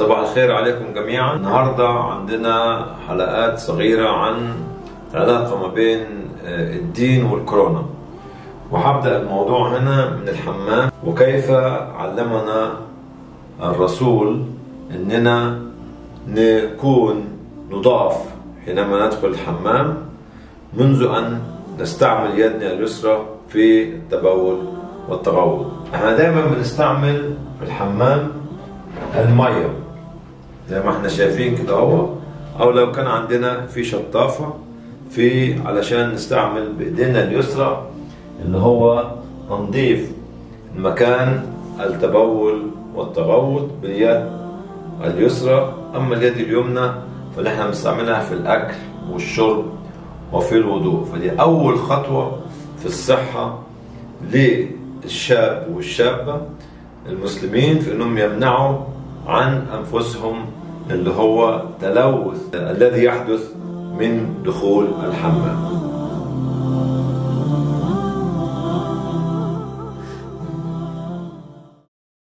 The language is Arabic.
صباح الخير عليكم جميعا. النهاردة عندنا حلقات صغيرة عن العلاقة ما بين آه، الدين والكورونا. وحبدأ الموضوع هنا من الحمام. وكيف علمنا الرسول إننا نكون نضاف حينما ندخل الحمام منذ أن نستعمل يدنا اليسرى في التبول والتغوط إحنا دايما بنستعمل في الحمام المية. زي ما إحنا شايفين كده اهو. أو لو كان عندنا في شطافة في علشان نستعمل بإيدينا اليسرى اللي هو تنظيف مكان التبول والتغوط باليد اليسرى. أما اليد اليمنى إحنا بنستعملها في الأكل والشرب وفي الوضوء. فدي أول خطوة في الصحة للشاب والشابة المسلمين في إنهم يمنعوا عن أنفسهم اللي هو تلوث الذي يحدث من دخول الحمام.